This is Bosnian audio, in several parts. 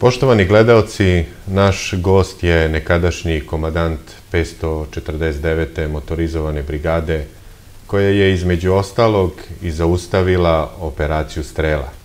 Poštovani gledalci, naš gost je nekadašnji komadant 549. motorizovane brigade, koja je između ostalog i zaustavila operaciju Strela.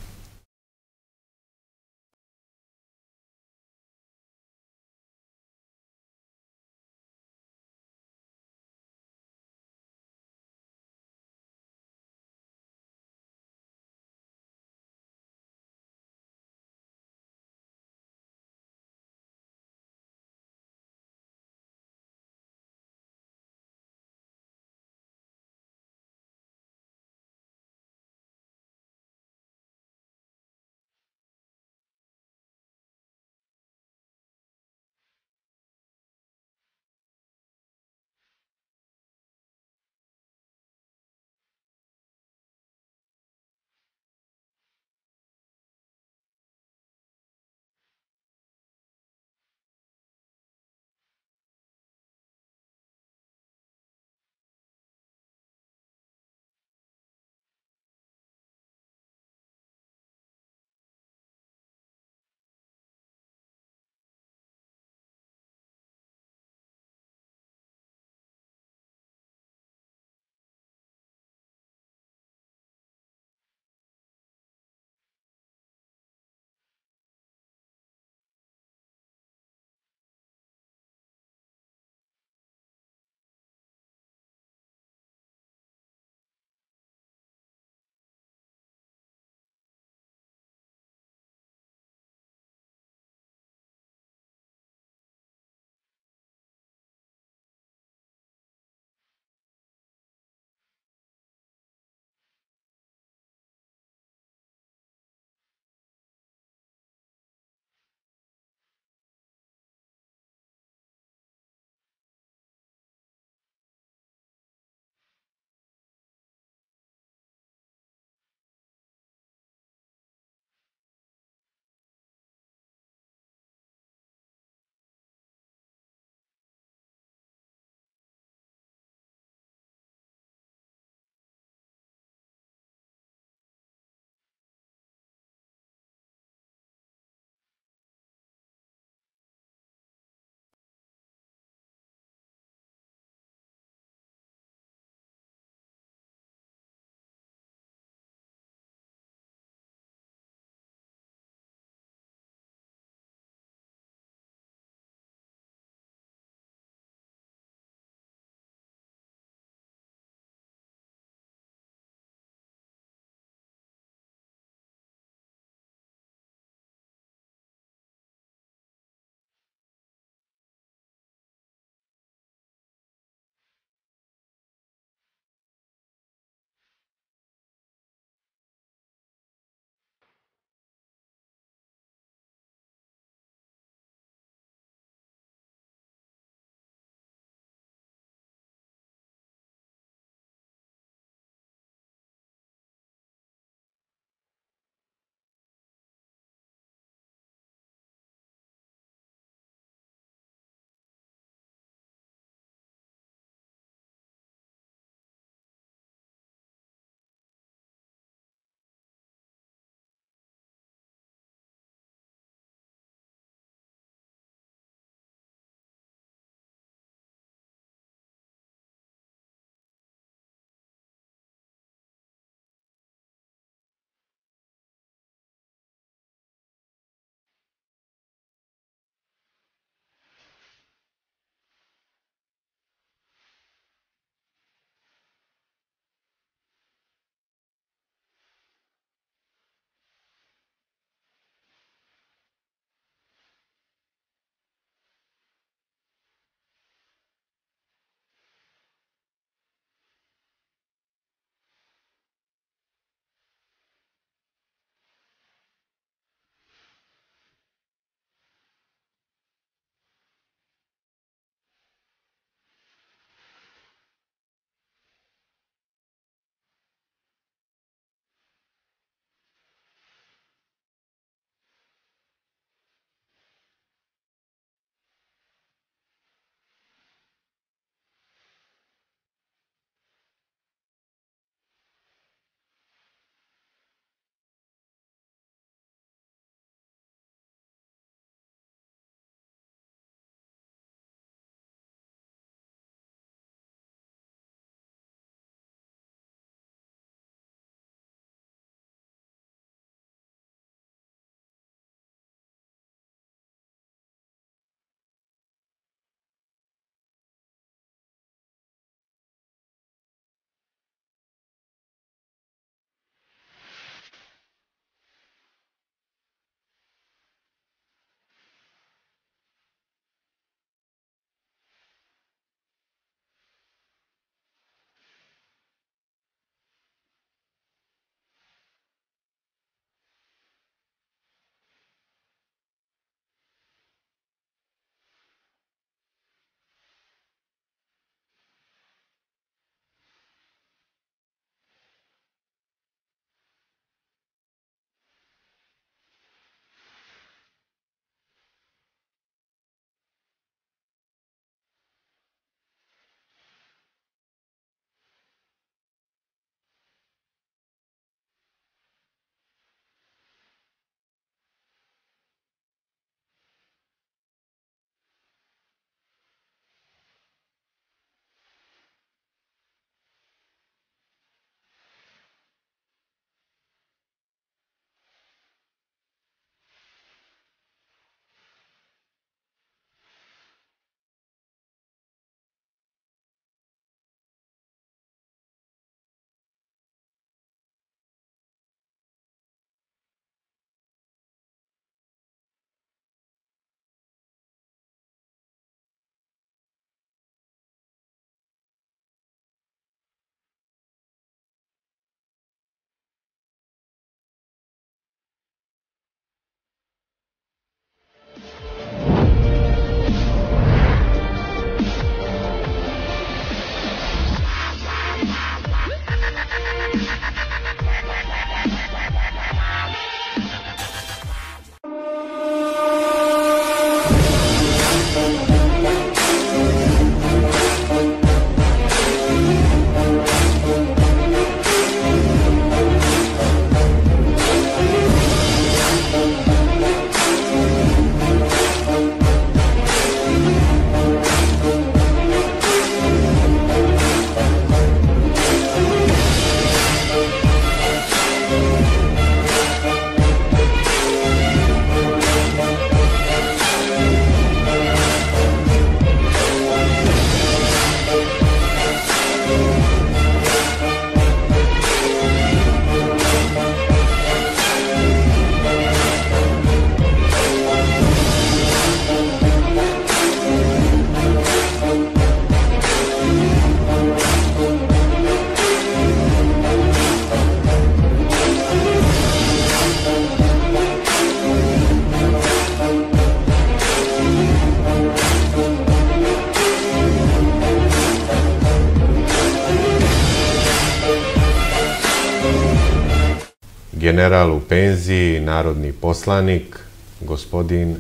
General u penziji, narodni poslanik, gospodin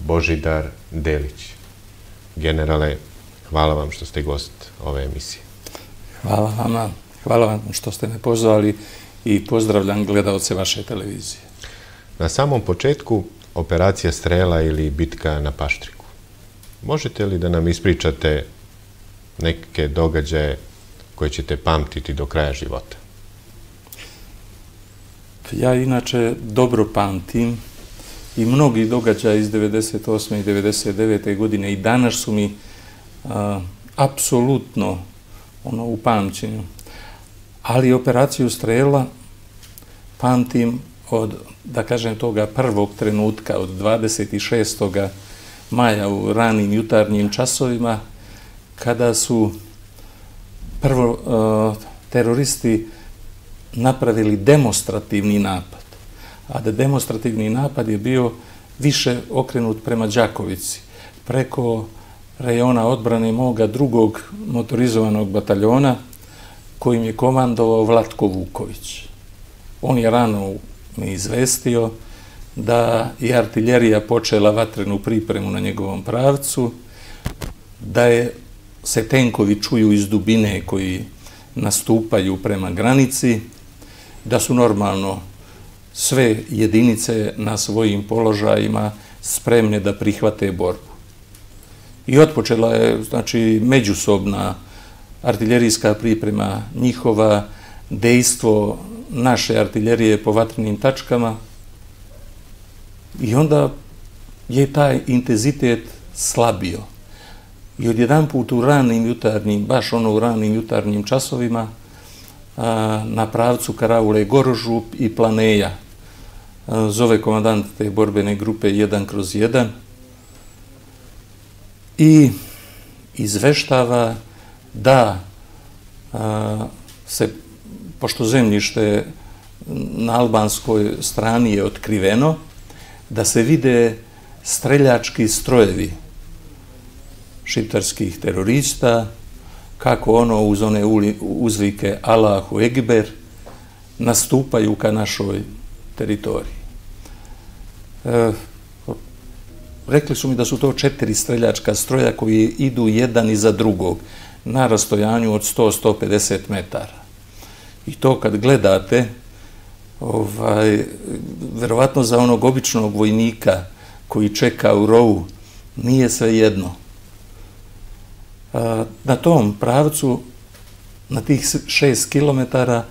Božidar Delić. Generale, hvala vam što ste gost ove emisije. Hvala vama, hvala vam što ste me pozvali i pozdravljam gledalce vaše televizije. Na samom početku, operacija Strela ili bitka na Paštriku. Možete li da nam ispričate neke događaje koje ćete pamtiti do kraja života? Znači, ja inače dobro pamtim i mnogi događaja iz 98. i 99. godine i danas su mi a, apsolutno ono, u pamćenju. Ali operaciju Strela pamtim od, da kažem, toga prvog trenutka, od 26. maja u ranim jutarnjim časovima, kada su prvo uh, teroristi napravili demonstrativni napad. A da demonstrativni napad je bio više okrenut prema Đakovici, preko rejona odbrane moga drugog motorizovanog bataljona, kojim je komandovao Vlatko Vuković. On je rano mi izvestio da je artiljerija počela vatrenu pripremu na njegovom pravcu, da je se tenkovi čuju iz dubine koji nastupaju prema granici, da su normalno sve jedinice na svojim položajima spremne da prihvate borbu. I otpočela je znači, međusobna artiljerijska priprema njihova, dejstvo naše artiljerije po vatrenim tačkama i onda je taj intenzitet slabio. I odjedan put u ranim jutarnjim, baš ono u ranim jutarnjim časovima, na pravcu Karaule Gorožup i Planeja, zove komandant te borbene grupe 1 kroz 1 i izveštava da se, pošto zemljište na albanskoj strani je otkriveno, da se vide streljački strojevi šiptarskih terorista, kako ono uz one uzvike Allahu Egber nastupaju ka našoj teritoriji. E, rekli su mi da su to četiri streljačka stroja koji idu jedan iza drugog na rastojanju od 100-150 metara. I to kad gledate, ovaj, verovatno za onog običnog vojnika koji čeka u rovu, nije sve jedno na tom pravcu, na tih šest kilometara,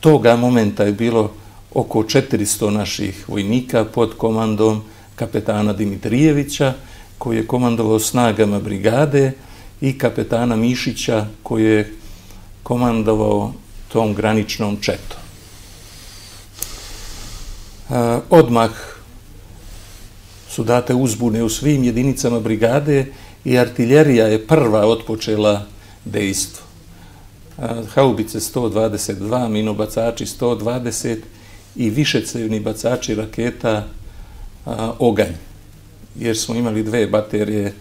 toga momenta je bilo oko 400 naših vojnika pod komandom kapetana Dimitrijevića, koji je komandovao snagama brigade, i kapetana Mišića, koji je komandovao tom graničnom četom. Odmah su date uzbune u svim jedinicama brigade i artiljerija je prva otpočela dejstvo. Haubice 122, minobacači 120 i višecevni bacači raketa Oganj. Jer smo imali dve baterije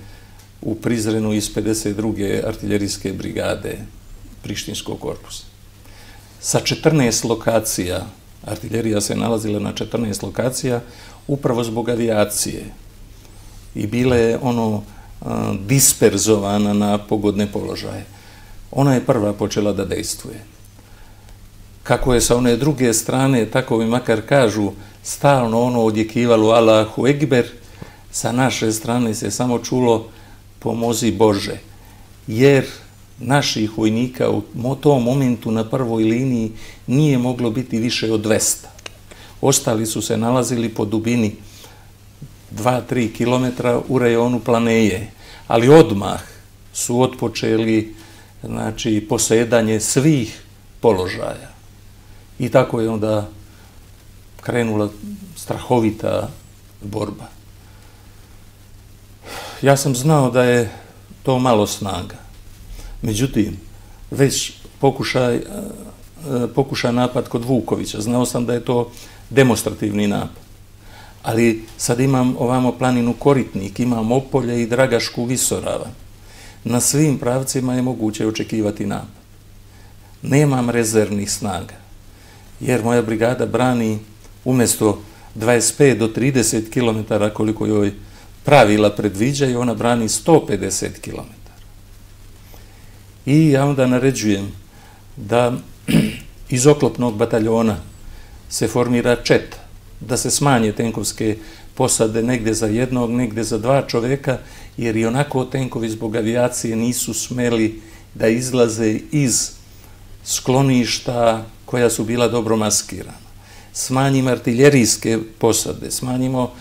u Prizrenu iz 52. artiljerijske brigade Prištinskog korpusa. Sa 14 lokacija, artiljerija se nalazila na 14 lokacija, upravo zbog avijacije. I bile ono, disperzovana na pogodne položaje. Ona je prva počela da dejstvuje. Kako je sa one druge strane, tako mi makar kažu, stalno ono odjekivalo Allahu Egber, sa naše strane se samo čulo pomozi Bože. Jer naših vojnika u tom momentu na prvoj liniji nije moglo biti više od 200. Ostali su se nalazili po dubini 2-3 km u rejonu Planeje, ali odmah su otpočeli znači, posedanje svih položaja. I tako je onda krenula strahovita borba. Ja sam znao da je to malo snaga. Međutim, već pokušaj, e, e, pokušaj napad kod Vukovića, znao sam da je to demonstrativni napad ali sad imam ovamo planinu Koritnik, imam Opolje i Dragašku Visorava. Na svim pravcima je moguće očekivati napad. Nemam rezervnih snaga. jer moja brigada brani umjesto 25 do 30 km koliko joj pravila predviđaju, ona brani 150 km. I ja onda naređujem da iz oklopnog bataljona se formira čet, da se smanje tenkovske posade negde za jednog, negde za dva čoveka, jer i onako tenkovi zbog avijacije nisu smeli da izlaze iz skloništa koja su bila dobro maskirana. Smanjimo artiljerijske posade, smanjimo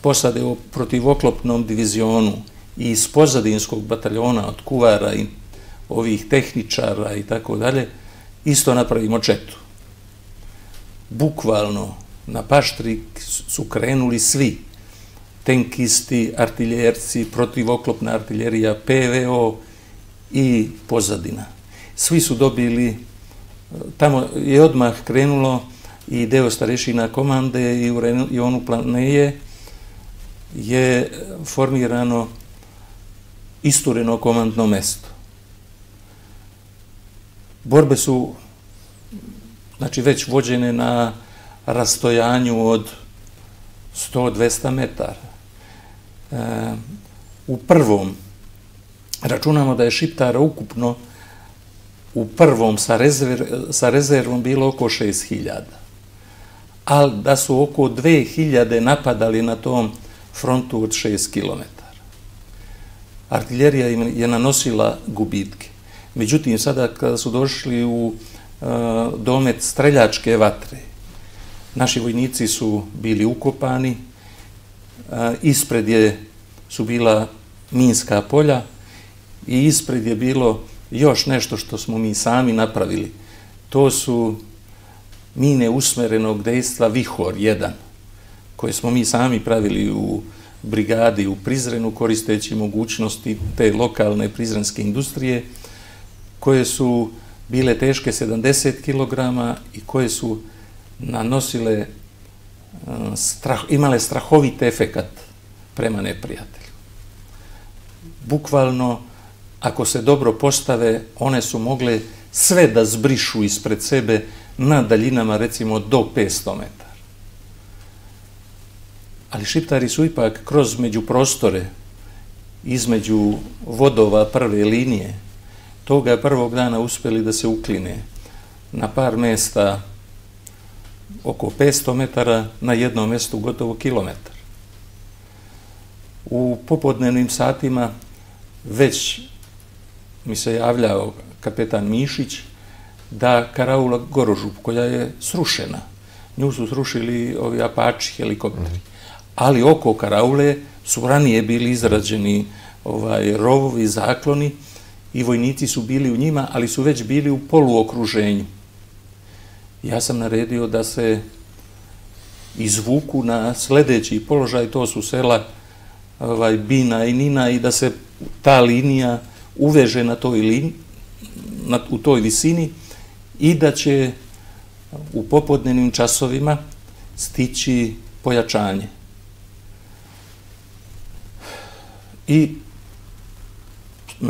posade protiv oklopnom divizionu i iz pozadinskog bataljona od kuvara i ovih tehničara i tako dalje, isto napravimo četu. Bukvalno na paštrik su krenuli svi tenkisti, artiljerci, protivoklopna artiljerija, PVO i pozadina. Svi su dobili, e, tamo je odmah krenulo i deo starešina komande i u Ionu Planeje je formirano istureno komandno mesto. Borbe su znači već vođene na rastojanju od 100-200 metara. E, u prvom, računamo da je Šiptara ukupno u prvom sa, rezerv, sa rezervom bilo oko 6000. Ali da su oko 2000 napadali na tom frontu od 6 km. Artiljerija je nanosila gubitke. Međutim, sada kada su došli u e, domet streljačke vatre, naši vojnici su bili ukopani, ispred je, su bila minska polja i ispred je bilo još nešto što smo mi sami napravili. To su mine usmerenog dejstva Vihor 1, koje smo mi sami pravili u brigadi u Prizrenu koristeći mogućnosti te lokalne prizrenske industrije koje su bile teške 70 kg i koje su nanosile e, strah, imale strahovit efekat prema neprijatelju. Bukvalno, ako se dobro postave, one su mogle sve da zbrišu ispred sebe na daljinama recimo do 500 metara. Ali šiptari su ipak kroz među prostore, između vodova prve linije, toga prvog dana uspeli da se ukline na par mesta oko 500 metara, na jednom mjestu gotovo kilometar. U popodnevnim satima već mi se javljao kapetan Mišić da karaula Gorožup, koja je srušena, nju su srušili ovi apači, helikopteri, ali oko karaule su ranije bili izrađeni ovaj rovovi, zakloni, i vojnici su bili u njima, ali su već bili u poluokruženju. Ja sam naredio da se izvuku na sljedeći položaj, to su sela ovaj, Bina i Nina, i da se ta linija uveže na toj lin, na, u toj visini i da će u popodnevnim časovima stići pojačanje. I e,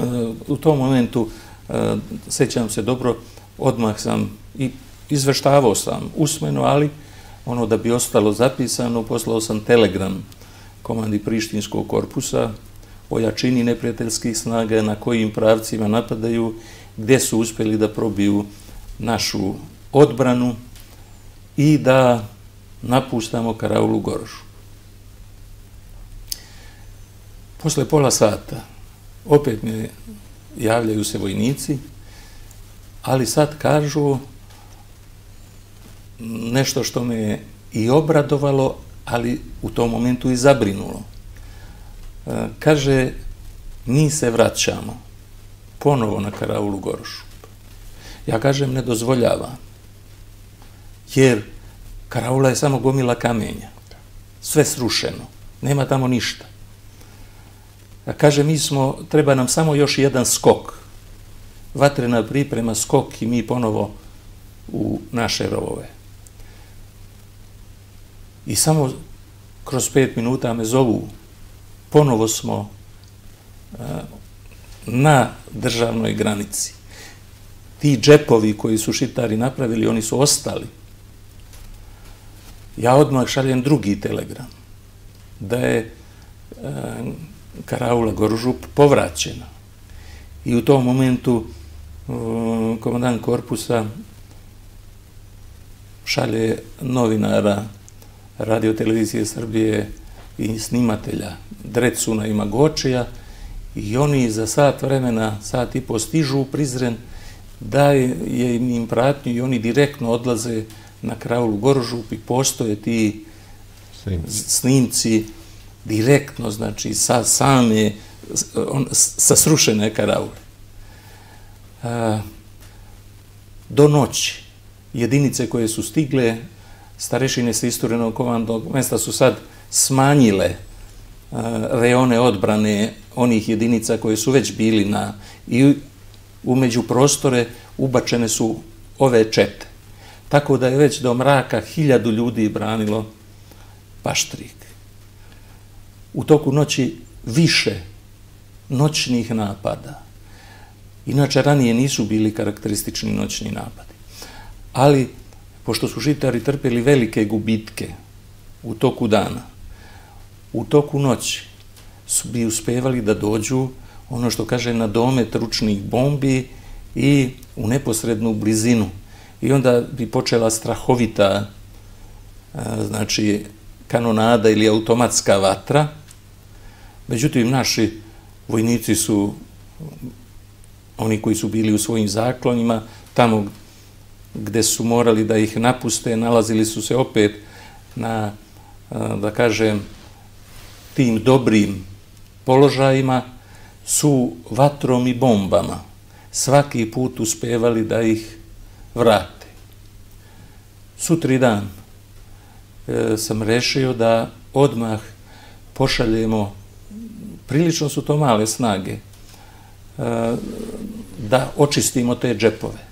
u tom momentu, e, sećam se dobro, odmah sam i izveštavao sam usmeno, ali ono da bi ostalo zapisano, poslao sam telegram komandi Prištinskog korpusa o jačini neprijateljskih snaga, na kojim pravcima napadaju, gdje su uspjeli da probiju našu odbranu i da napustamo Karaulu Gorošu. Posle pola sata, opet mi javljaju se vojnici, ali sad kažu nešto što me je i obradovalo, ali u tom momentu i zabrinulo. E, kaže, mi se vraćamo ponovo na Karaulu Gorošu. Ja kažem, ne dozvoljava, jer Karaula je samo gomila kamenja, sve srušeno, nema tamo ništa. A kaže, mi smo, treba nam samo još jedan skok. Vatrena priprema, skok i mi ponovo u naše rovove. I samo kroz pet minuta me zovu, ponovo smo uh, na državnoj granici. Ti džepovi koji su šitari napravili, oni su ostali ja odmah šaljem drugi telegram, da je e, Karaula Goružup povraćena. I u tom momentu e, komandant korpusa šalje novinara radio televizije Srbije i snimatelja Drecuna i Magočija i oni za sat vremena, sat i postižu u Prizren, da je im pratnju i oni direktno odlaze na Kraulu Gorožup i postoje ti snimci direktno, znači sa same, sa srušene Karaule. Do noći jedinice koje su stigle, starešine sa isturenog komandnog mesta su sad smanjile e, reone odbrane onih jedinica koje su već bili na i umeđu prostore ubačene su ove čete. Tako da je već do mraka hiljadu ljudi branilo paštrik. U toku noći više noćnih napada. Inače, ranije nisu bili karakteristični noćni napadi. Ali, pošto su žitari trpeli velike gubitke u toku dana, u toku noći su bi uspevali da dođu ono što kaže na domet ručnih bombi i u neposrednu blizinu. I onda bi počela strahovita e, znači kanonada ili automatska vatra. Međutim, naši vojnici su oni koji su bili u svojim zaklonima, tamo gde su morali da ih napuste, nalazili su se opet na, da kažem, tim dobrim položajima, su vatrom i bombama svaki put uspevali da ih vrate. Sutri dan e, sam rešio da odmah pošaljemo, prilično su to male snage, e, da očistimo te džepove.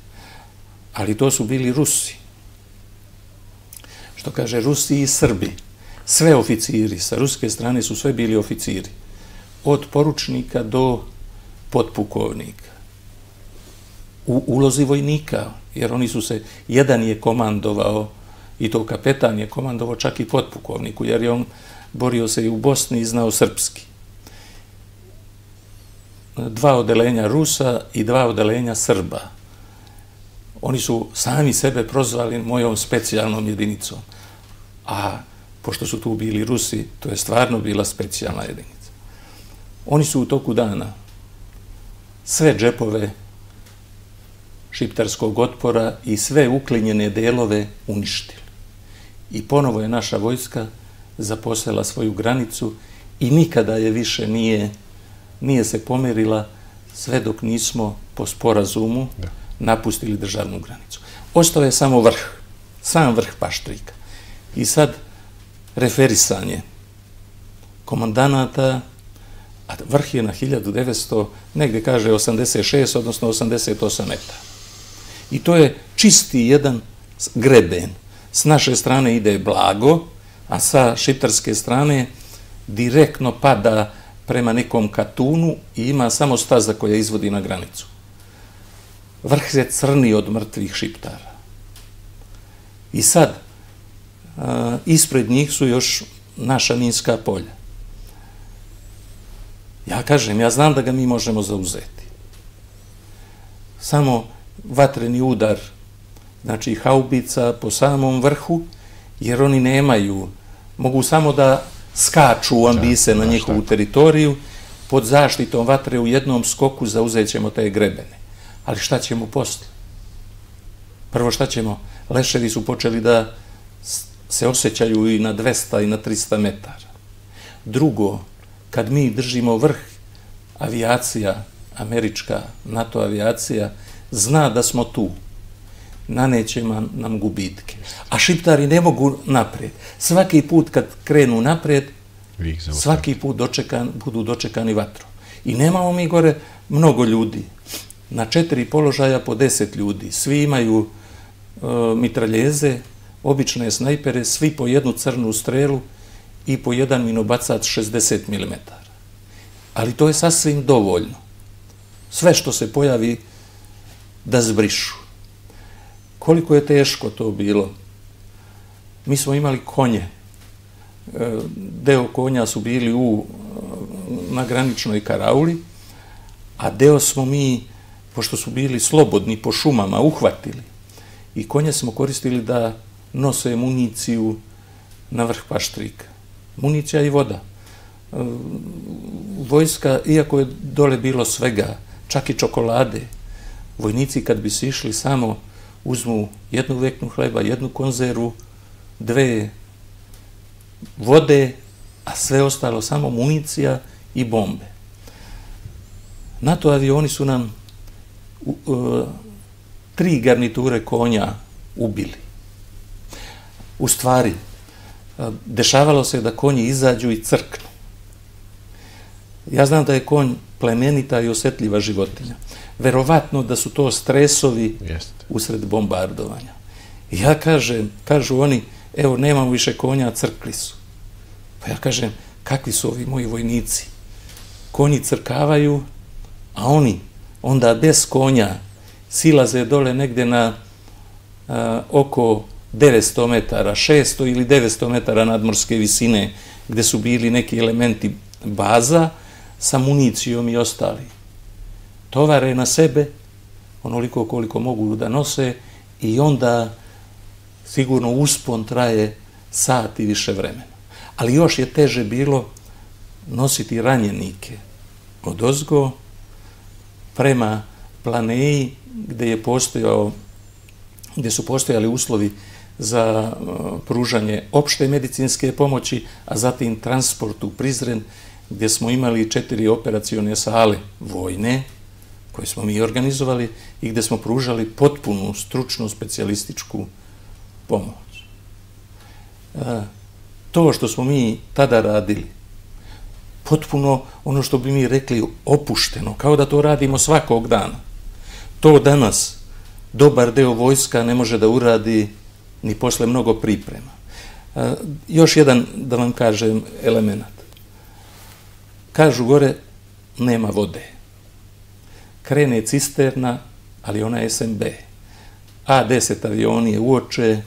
Ali to su bili Rusi. Što kaže Rusi i Srbi. Sve oficiri sa ruske strane su sve bili oficiri od poručnika do potpukovnika. U ulozi vojnika, jer oni su se, jedan je komandovao, i to kapetan je komandovao čak i potpukovniku, jer je on borio se i u Bosni i znao srpski. Dva odelenja Rusa i dva odelenja Srba. Oni su sami sebe prozvali mojom specijalnom jedinicom. A pošto su tu bili Rusi, to je stvarno bila specijalna jedinica. Oni su u toku dana sve džepove šiptarskog otpora i sve uklinjene delove uništili. I ponovo je naša vojska zaposela svoju granicu i nikada je više nije, nije se pomerila sve dok nismo po sporazumu napustili državnu granicu. Ostao je samo vrh, sam vrh Paštrika. I sad referisanje komandanata a vrh je na 1900, negde kaže 86, odnosno 88 metara. I to je čisti jedan greben. S naše strane ide blago, a sa šiptarske strane direktno pada prema nekom katunu i ima samo staza koja izvodi na granicu. Vrh je crni od mrtvih šiptara. I sad, ispred njih su još naša minska polja. Ja kažem, ja znam da ga mi možemo zauzeti. Samo vatreni udar, znači haubica po samom vrhu, jer oni nemaju, mogu samo da skaču u ambise na njihovu teritoriju, pod zaštitom vatre u jednom skoku zauzet ćemo te grebene. Ali šta ćemo posle? Prvo šta ćemo? Leševi su počeli da se osjećaju i na 200 i na 300 metara. Drugo, kad mi držimo vrh, avijacija, američka NATO avijacija, zna da smo tu, naneće nam gubitke. A šiptari ne mogu napred. Svaki put kad krenu napred, svaki put dočekan, budu dočekani vatrom. I nemamo mi gore mnogo ljudi. Na četiri položaja po deset ljudi. Svi imaju e, mitraljeze, obične snajpere, svi po jednu crnu strelu, i po jedan minobacac 60 mm. Ali to je sasvim dovoljno. Sve što se pojavi da zbrišu. Koliko je teško to bilo? mi smo imali konje. E, deo konja su bili u e, na graničnoj karauli, a deo smo mi, pošto su bili slobodni po šumama, uhvatili. I konje smo koristili da nose municiju na vrh paštrika. Municija i voda. E, vojska, iako je dole bilo svega, čak i čokolade, vojnici kad bi se išli samo uzmu jednu veknu hleba, jednu konzervu, dve vode, a sve ostalo samo municija i bombe. NATO avioni su nam uh, tri garniture konja ubili. U stvari, dešavalo se da konji izađu i crknu. Ja znam da je konj plemenita i osjetljiva životinja. Verovatno da su to stresovi Jeste. usred bombardovanja. Ja kažem, kažu oni, evo, nemamo više konja, crkli su. Pa ja kažem, kakvi su ovi moji vojnici? Konji crkavaju, a oni onda bez konja silaze dole negde na a, oko 900 metara, 600 ili 900 metara nadmorske visine, gde su bili neki elementi baza sa municijom i ostali. Tovare na sebe, onoliko koliko mogu da nose, i onda sigurno uspon traje sat i više vremena. Ali još je teže bilo nositi ranjenike od ozgo prema planeji gde je postojao gdje su postojali uslovi za e, pružanje opšte medicinske pomoći, a zatim transport u Prizren, gdje smo imali četiri operacione sale vojne, koje smo mi organizovali i gdje smo pružali potpunu stručnu specijalističku pomoć. E, to što smo mi tada radili, potpuno ono što bi mi rekli opušteno, kao da to radimo svakog dana. To danas dobar deo vojska ne može da uradi ni posle mnogo priprema. E, još jedan, da vam kažem, element. Kažu gore, nema vode. Krene cisterna, ali ona je SMB. A10 avioni je uoče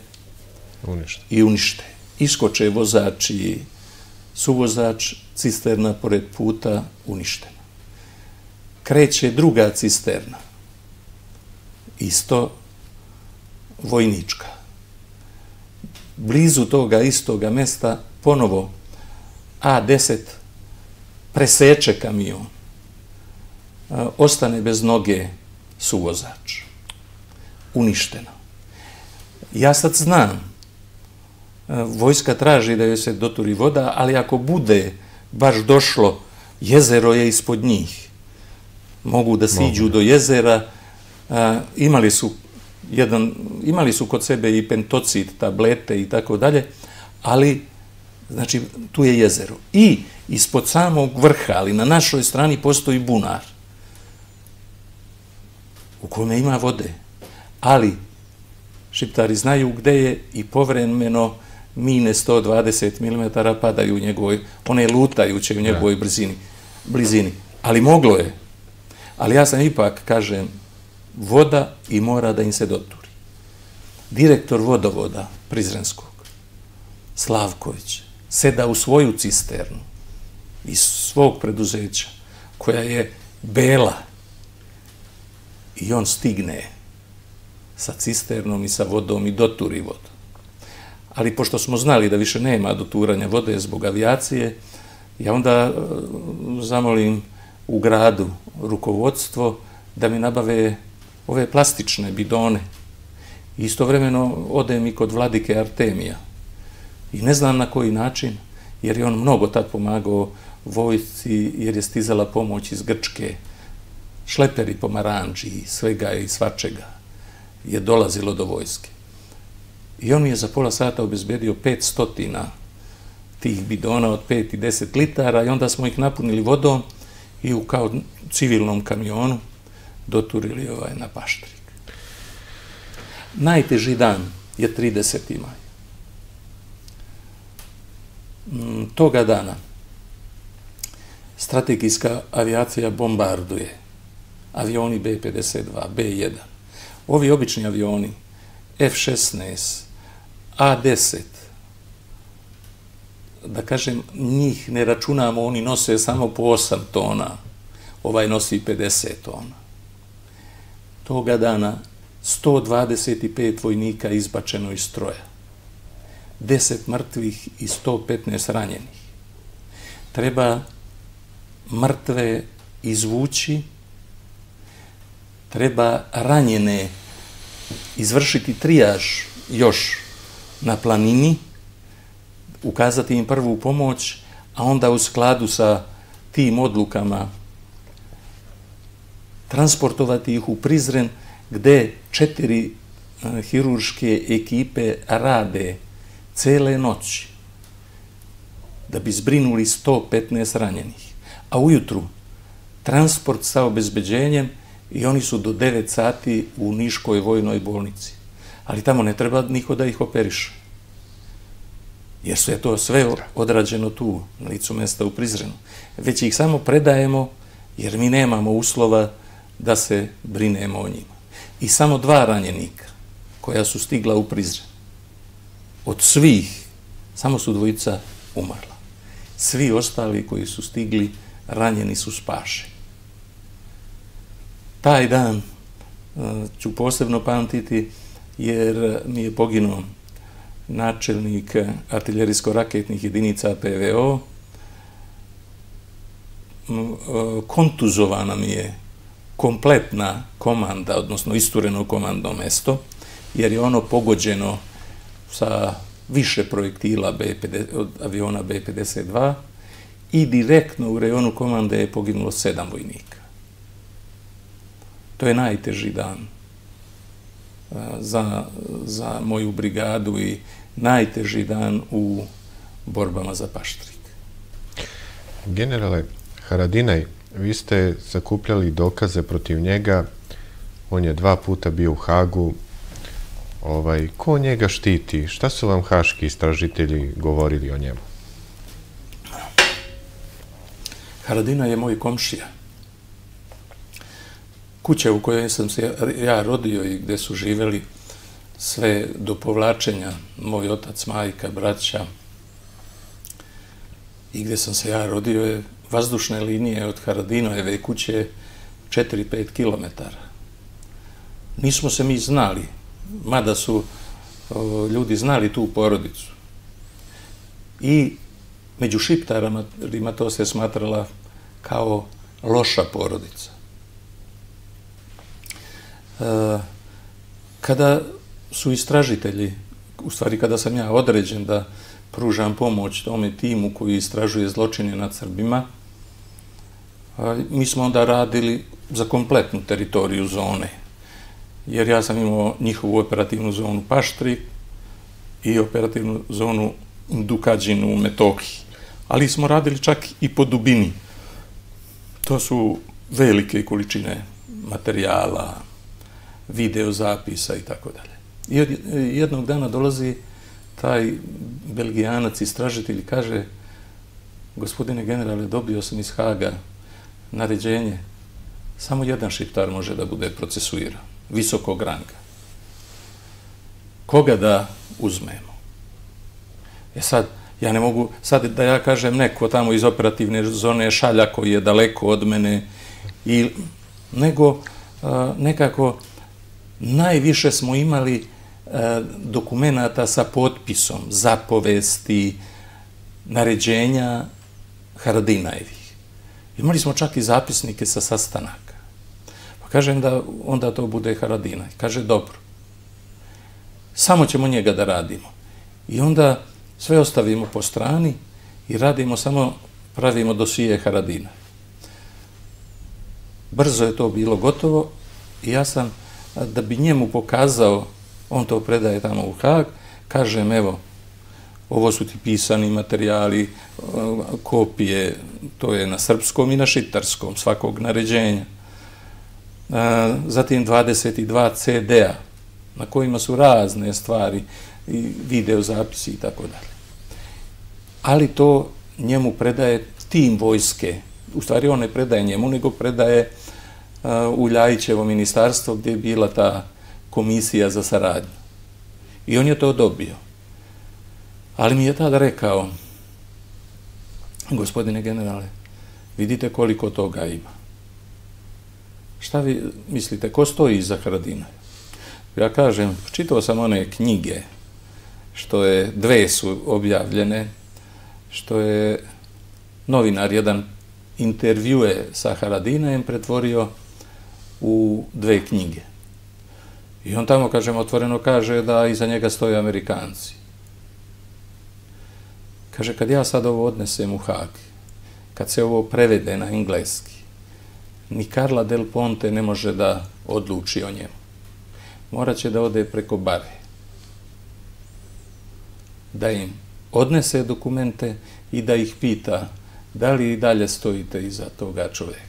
unište. i unište. Iskoče vozači, suvozač, cisterna pored puta uništena. Kreće druga cisterna, isto vojnička blizu toga istoga mesta ponovo A10 preseče kamion, e, ostane bez noge suvozač. Uništeno. Ja sad znam, e, vojska traži da joj se doturi voda, ali ako bude baš došlo, jezero je ispod njih. Mogu da siđu do jezera, imali su jedan, imali su kod sebe i pentocit, tablete i tako dalje, ali, znači, tu je jezero. I ispod samog vrha, ali na našoj strani postoji bunar u kome ima vode. Ali, šiptari znaju gde je i povremeno mine 120 mm padaju u njegovoj, one lutajuće u njegovoj brzini, blizini. Ali moglo je. Ali ja sam ipak, kažem, voda i mora da im se doturi. Direktor vodovoda Prizrenskog, Slavković, seda u svoju cisternu iz svog preduzeća, koja je bela, i on stigne sa cisternom i sa vodom i doturi vodu. Ali pošto smo znali da više nema doturanja vode zbog avijacije, ja onda e, zamolim u gradu rukovodstvo da mi nabave ove plastične bidone. Istovremeno odem i kod vladike Artemija. I ne znam na koji način, jer je on mnogo tad pomagao vojci, jer je stizala pomoć iz Grčke. Šleperi pomaranđi svega i svačega je dolazilo do vojske. I on mi je za pola sata obezbedio pet stotina tih bidona od 5 i 10 litara i onda smo ih napunili vodom i u kao civilnom kamionu doturili ovaj na paštrik. Najteži dan je 30. maj. Mm, toga dana strategijska avijacija bombarduje avioni B-52, B-1. Ovi obični avioni F-16, A-10, da kažem, njih ne računamo, oni nose samo po 8 tona, ovaj nosi 50 tona. Toga dana 125 vojnika izbačeno iz stroja, 10 mrtvih i 115 ranjenih. Treba mrtve izvući, treba ranjene izvršiti trijaž još na planini, ukazati im prvu pomoć, a onda u skladu sa tim odlukama transportovati ih u Prizren, gde četiri eh, hirurške ekipe rade cele noći da bi zbrinuli 115 ranjenih. A ujutru transport sa obezbeđenjem i oni su do 9 sati u Niškoj vojnoj bolnici. Ali tamo ne treba niko da ih operiše. Jer su je to sve odrađeno tu, na licu mesta u Prizrenu. Već ih samo predajemo, jer mi nemamo uslova da se brinemo o njima. I samo dva ranjenika koja su stigla u Prizren. Od svih, samo su dvojica umrla. Svi ostali koji su stigli, ranjeni su spašeni taj dan uh, ću posebno pamtiti jer nije je poginuo načelnik artiljerijsko-raketnih jedinica PVO. E, kontuzovana mi je kompletna komanda, odnosno istureno komandno mesto, jer je ono pogođeno sa više projektila B50, od aviona B-52 i direktno u rejonu komande je poginulo sedam vojnika. To je najteži dan za, za moju brigadu i najteži dan u borbama za paštrik. Generale Haradinaj, vi ste zakupljali dokaze protiv njega. On je dva puta bio u Hagu. Ovaj, ko njega štiti? Šta su vam haški istražitelji govorili o njemu? Haradina je moj komšija kuća u kojoj sam se ja rodio i gde su živeli sve do povlačenja, moj otac, majka, braća, i gde sam se ja rodio je vazdušne linije od Haradinojeve kuće 4-5 kilometara. Nismo se mi znali, mada su o, ljudi znali tu porodicu. I među šiptarama to se smatrala kao loša porodica. Eh, kada su istražitelji, u stvari kada sam ja određen da pružam pomoć tome timu koji istražuje zločine nad Srbima, mi smo onda radili za kompletnu teritoriju zone. Jer ja sam imao njihovu operativnu zonu Paštri i operativnu zonu Dukađinu u Metohiji. Ali smo radili čak i po dubini. To su velike količine materijala, video zapisa i tako dalje. I jednog dana dolazi taj belgijanac istražitelj i kaže gospodine generale, dobio sam iz Haga naređenje samo jedan šiptar može da bude procesuiran, visokog ranga. Koga da uzmemo? E sad, ja ne mogu, sad da ja kažem neko tamo iz operativne zone šalja koji je daleko od mene, i, nego a, nekako najviše smo imali e, dokumenta sa potpisom, zapovesti, naređenja Haradinajevih. Imali smo čak i zapisnike sa sastanaka. Pa kažem da onda to bude Haradinaj. Kaže, dobro. Samo ćemo njega da radimo. I onda sve ostavimo po strani i radimo samo, pravimo dosije Haradina. Brzo je to bilo gotovo i ja sam da bi njemu pokazao, on to predaje tamo u Hag, kažem, evo, ovo su ti pisani materijali, e, kopije, to je na srpskom i na šitarskom, svakog naređenja. E, zatim 22 CD-a, na kojima su razne stvari, i video zapisi i tako dalje. Ali to njemu predaje tim vojske, u stvari on ne predaje njemu, nego predaje uh, u Ljajićevo ministarstvo gdje je bila ta komisija za saradnju. I on je to dobio. Ali mi je tada rekao, gospodine generale, vidite koliko toga ima. Šta vi mislite, ko stoji iza Haradinaja? Ja kažem, čitao sam one knjige, što je, dve su objavljene, što je novinar jedan intervjue sa Haradinajem pretvorio u dve knjige. I on tamo, kažem, otvoreno kaže da iza njega stoje Amerikanci. Kaže, kad ja sad ovo odnesem u Hag, kad se ovo prevede na engleski, ni Karla Del Ponte ne može da odluči o njemu. Moraće da ode preko bare. Da im odnese dokumente i da ih pita da li i dalje stojite iza toga čovjeka.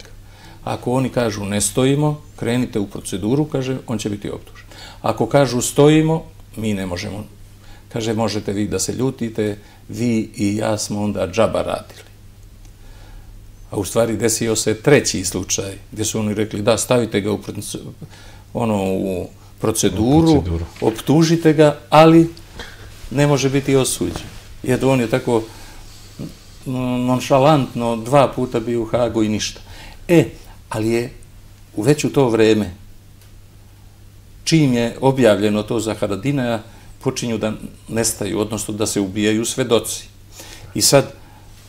Ako oni kažu ne stojimo, krenite u proceduru, kaže, on će biti optužen. Ako kažu stojimo, mi ne možemo. Kaže, možete vi da se ljutite, vi i ja smo onda džaba radili. A u stvari desio se treći slučaj, gdje su oni rekli, da, stavite ga u, ono, u proceduru, proceduru, optužite ga, ali ne može biti osuđen. Jer on je tako nonšalantno dva puta bio u Hagu i ništa. E, ali je u već u to vreme, čim je objavljeno to za Haradinaja, počinju da nestaju, odnosno da se ubijaju svedoci. I sad,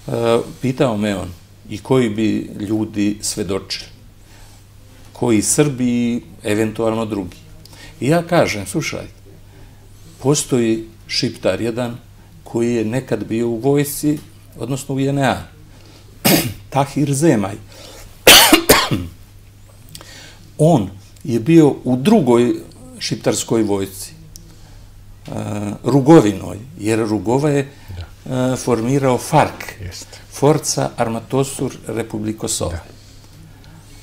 uh, pitao me on, i koji bi ljudi svedočili? Koji Srbi eventualno drugi? I ja kažem, slušaj, postoji šiptar jedan koji je nekad bio u vojsci, odnosno u JNA, Tahir Zemaj. On je bio u drugoj šiptarskoj vojci, uh, Rugovinoj, jer Rugova je uh, formirao FARC, Forca Armatosur Republiko Sove.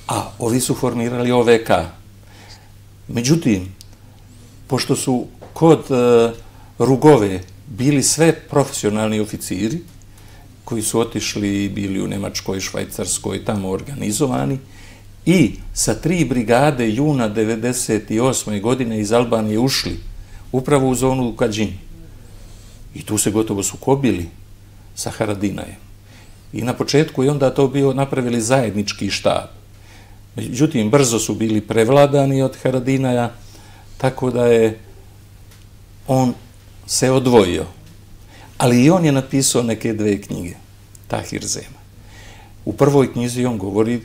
A ovi su formirali OVK. Međutim, pošto su kod uh, Rugove bili sve profesionalni oficiri, koji su otišli i bili u Nemačkoj, Švajcarskoj, tamo organizovani, i sa tri brigade juna 98. godine iz Albanije ušli upravo u zonu Lukađin. I tu se gotovo sukobili sa Haradinajem. I na početku je onda to bio napravili zajednički štab. Međutim, brzo su bili prevladani od Haradinaja, tako da je on se odvojio. Ali i on je napisao neke dve knjige, Tahir Zema. U prvoj knjizi on govori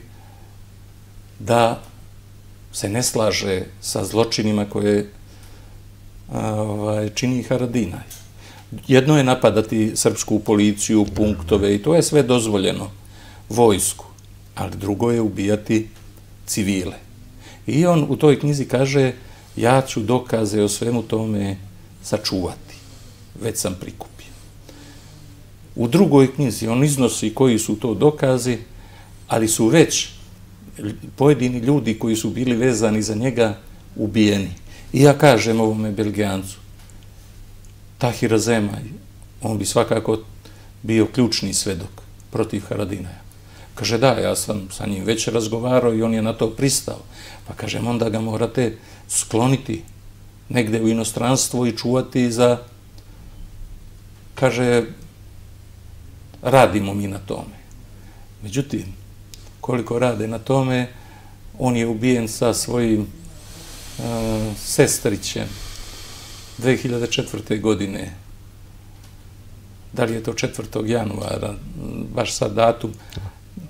da se ne slaže sa zločinima koje ovaj, čini Haradinaj. Jedno je napadati srpsku policiju, punktove i to je sve dozvoljeno vojsku, ali drugo je ubijati civile. I on u toj knjizi kaže ja ću dokaze o svemu tome sačuvati. Već sam prikupio. U drugoj knjizi on iznosi koji su to dokazi, ali su već pojedini ljudi koji su bili vezani za njega ubijeni. I ja kažem ovome Belgijancu, Tahira Zemaj, on bi svakako bio ključni svedok protiv Haradinaja. Kaže, da, ja sam sa njim već razgovarao i on je na to pristao. Pa kažem, onda ga morate skloniti negde u inostranstvo i čuvati za, kaže, radimo mi na tome. Međutim, koliko rade na tome, on je ubijen sa svojim uh, sestrićem 2004. godine. Da li je to 4. januara, baš sad datum.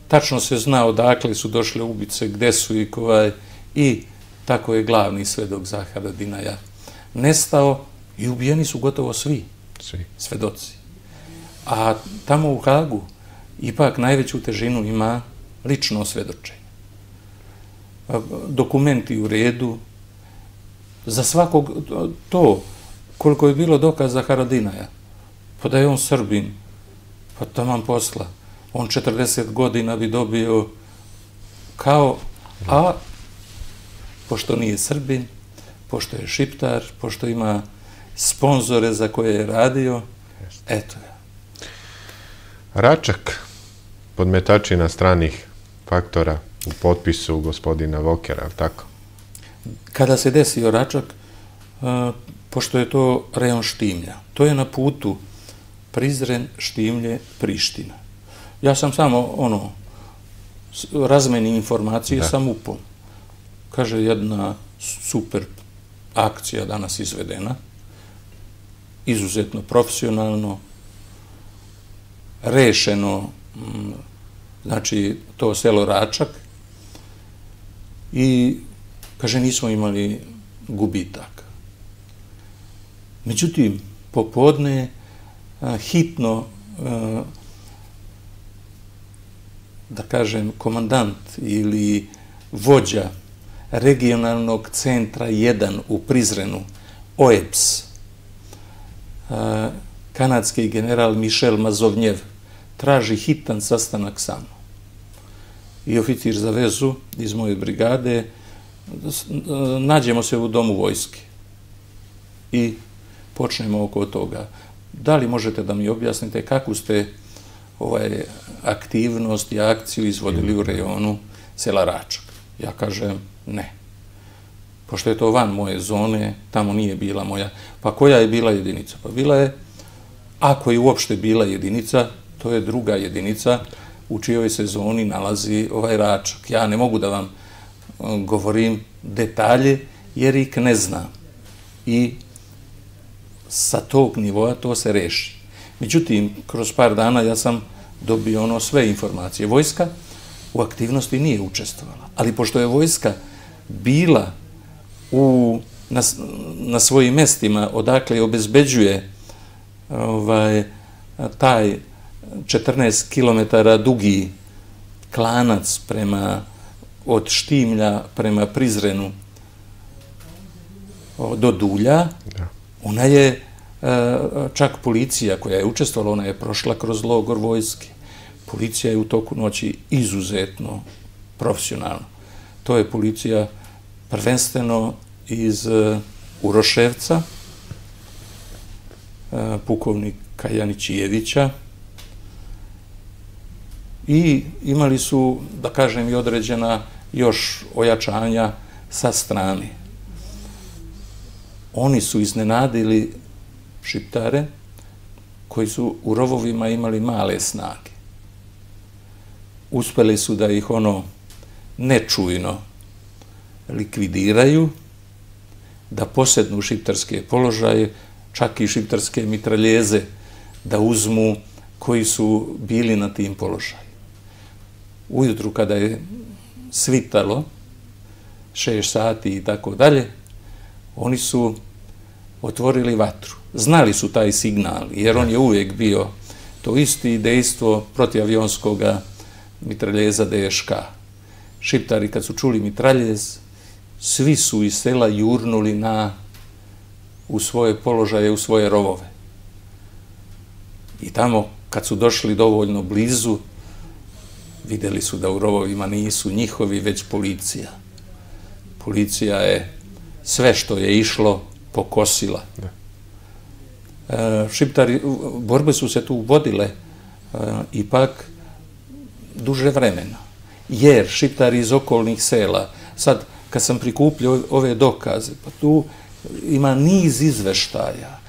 Tačno se zna odakle su došle ubice, gde su i kovaj. I tako je glavni svedok Zahara Dinaja nestao i ubijeni su gotovo svi, svi. svedoci. A tamo u Hagu ipak najveću težinu ima lično svedočenje. E, dokumenti u redu, za svakog to, koliko je bilo dokaza Haradinaja, pa da je on Srbin, pa taman posla, on 40 godina bi dobio kao, a pošto nije Srbin, pošto je Šiptar, pošto ima sponzore za koje je radio, eto je. Račak, podmetačina stranih faktora u potpisu gospodina Vokera, tako? Kada se desio Račak, pošto je to rejon Štimlja, to je na putu Prizren, Štimlje, Priština. Ja sam samo, ono, razmeni informacije da. sa MUP-om. Kaže, jedna super akcija danas izvedena, izuzetno profesionalno, rešeno, znači, to selo Račak, i, kaže, nismo imali gubitak. Međutim, popodne, eh, hitno, eh, da kažem, komandant ili vođa regionalnog centra 1 u Prizrenu, OEPS, eh, kanadski general Michel Mazovnjev, traži hitan sastanak sa mnom. I oficir za vezu iz moje brigade, e, e, nađemo se u domu vojske i počnemo oko toga. Da li možete da mi objasnite kako ste ovaj aktivnost i akciju izvodili u rejonu sela Račak? Ja kažem ne. Pošto je to van moje zone, tamo nije bila moja. Pa koja je bila jedinica? Pa bila je, ako je uopšte bila jedinica, to je druga jedinica u čijoj se zoni nalazi ovaj Račak. Ja ne mogu da vam e, govorim detalje, jer ih ne znam. I sa tog nivoa to se reši. Međutim, kroz par dana ja sam dobio ono sve informacije. Vojska u aktivnosti nije učestvovala, ali pošto je vojska bila u, na, na svojim mestima odakle obezbeđuje ovaj, taj 14 km dugi klanac prema od Štimlja prema Prizrenu do Dulja, ona je e, čak policija koja je učestvala, ona je prošla kroz logor vojske. Policija je u toku noći izuzetno profesionalna. To je policija prvenstveno iz e, Uroševca, e, pukovnika Janićijevića, i imali su, da kažem, i određena još ojačanja sa strane oni su iznenadili šiptare koji su u rovovima imali male snage. Uspeli su da ih ono nečujno likvidiraju, da posednu šiptarske položaje, čak i šiptarske mitraljeze da uzmu koji su bili na tim položaju. Ujutru kada je svitalo, 6 sati i tako dalje, oni su otvorili vatru. Znali su taj signal, jer on je uvijek bio to isti dejstvo protivavionskog mitraljeza DŠK. Šiptari kad su čuli mitraljez, svi su iz sela jurnuli na u svoje položaje, u svoje rovove. I tamo, kad su došli dovoljno blizu, videli su da u rovovima nisu njihovi, već policija. Policija je sve što je išlo pokosila. E, šiptari, borbe su se tu vodile e, ipak duže vremena. Jer šiptari iz okolnih sela, sad kad sam prikupljio ove dokaze, pa tu ima niz izveštaja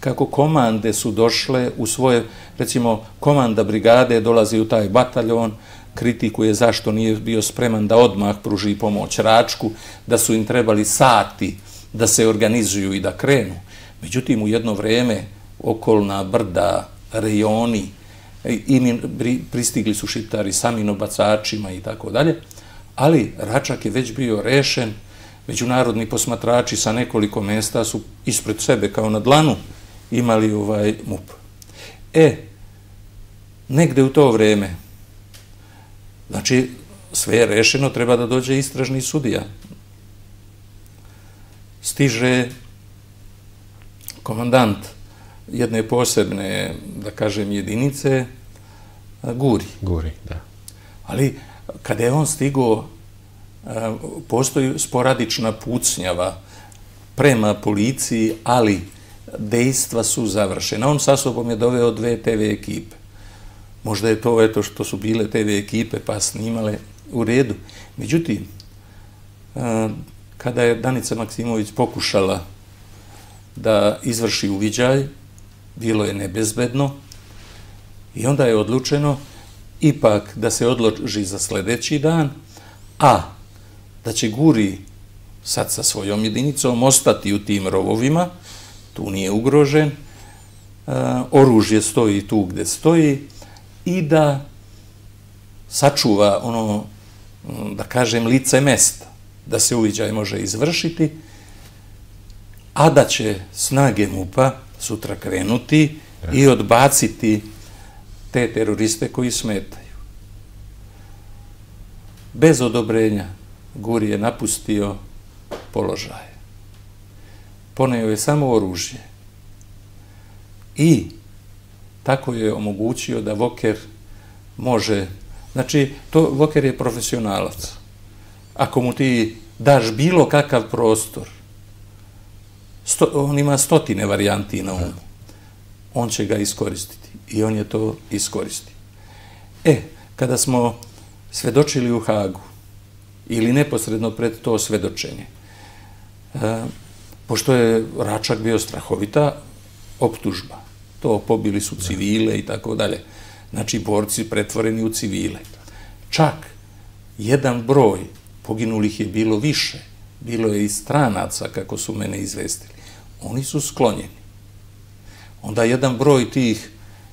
kako komande su došle u svoje, recimo, komanda brigade dolazi u taj bataljon, kritikuje zašto nije bio spreman da odmah pruži pomoć Račku, da su im trebali sati da se organizuju i da krenu. Međutim, u jedno vreme okolna brda, rejoni, i pristigli su šiptari sa minobacačima i tako dalje, ali Račak je već bio rešen, međunarodni posmatrači sa nekoliko mesta su ispred sebe kao na dlanu imali ovaj MUP. E, negde u to vreme, Znači, sve je rešeno, treba da dođe istražni sudija. Stiže komandant jedne posebne, da kažem, jedinice, Guri. Guri, da. Ali, kada je on stigo, postoji sporadična pucnjava prema policiji, ali dejstva su završena. On sa sobom je doveo dve TV ekipe. Možda je to eto što su bile TV ekipe pa snimale u redu. Međutim, e, kada je Danica Maksimović pokušala da izvrši uviđaj, bilo je nebezbedno i onda je odlučeno ipak da se odloži za sljedeći dan, a da će Guri sad sa svojom jedinicom ostati u tim rovovima, tu nije ugrožen, e, oružje stoji tu gde stoji i da sačuva ono, da kažem, lice mesta, da se uviđaj može izvršiti, a da će snage MUPA sutra krenuti i odbaciti te teroriste koji smetaju. Bez odobrenja Guri je napustio položaje. Poneo je samo oružje. I tako je omogućio da Voker može... Znači, to Voker je profesionalac. Ako mu ti daš bilo kakav prostor, sto, on ima stotine varijanti na umu, on će ga iskoristiti. I on je to iskoristio. E, kada smo svedočili u Hagu, ili neposredno pred to svedočenje, e, pošto je Račak bio strahovita optužba, to pobili su civile i tako dalje, znači borci pretvoreni u civile. Čak jedan broj poginulih je bilo više, bilo je i stranaca, kako su mene izvestili. Oni su sklonjeni. Onda jedan broj tih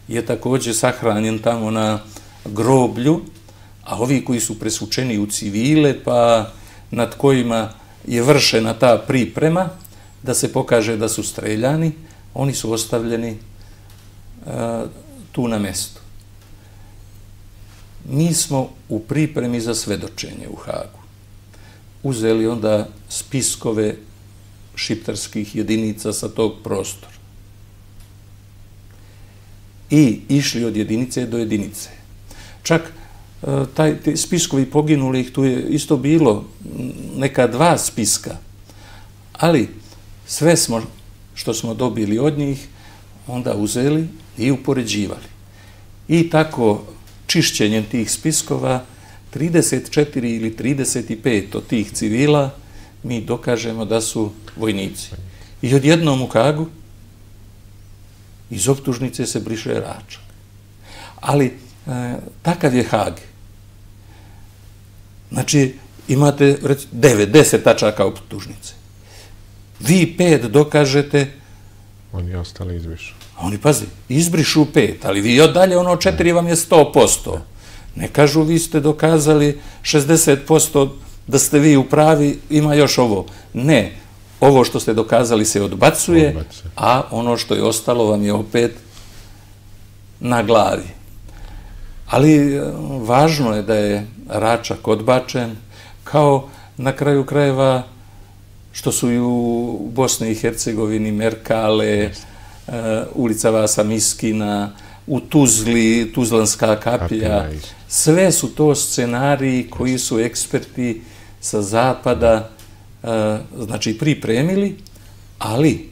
je također sahranjen tamo na groblju, a ovi koji su presučeni u civile, pa nad kojima je vršena ta priprema, da se pokaže da su streljani, oni su ostavljeni E, tu na mestu. Mi smo u pripremi za svedočenje u Hagu uzeli onda spiskove šiptarskih jedinica sa tog prostora i išli od jedinice do jedinice. Čak e, taj spiskovi poginulih, tu je isto bilo neka dva spiska, ali sve smo što smo dobili od njih, onda uzeli i upoređivali. I tako čišćenjem tih spiskova, 34 ili 35 od tih civila, mi dokažemo da su vojnici. I odjednom u Kagu, iz optužnice se briše račak. Ali e, takav je Hag. Znači, imate reci, 9, 10 tačaka optužnice. Vi pet dokažete... Oni ostali izvišu. Oni, pazi, izbrišu pet, ali vi od dalje ono četiri vam je 100%. Ne kažu vi ste dokazali 60% da ste vi u pravi, ima još ovo. Ne, ovo što ste dokazali se odbacuje, odbacuje, a ono što je ostalo vam je opet na glavi. Ali e, važno je da je račak odbačen, kao na kraju krajeva što su i u Bosni i Hercegovini Merkale, ulica Vasa Miskina, u Tuzli, Tuzlanska kapija, sve su to scenariji koji su eksperti sa zapada E, znači pripremili, ali